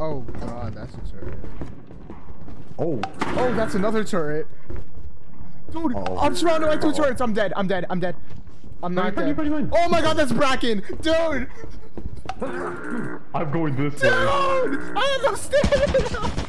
Oh god, that's a turret. Oh. Oh, that's another turret. Dude, Oh. I'm surrounded by 2 turrets. I'm dead. I'm dead. I'm dead. I'm not dead. Oh my god, that's Bracken. Dude! I'm going this Dude! way. I have no stamina!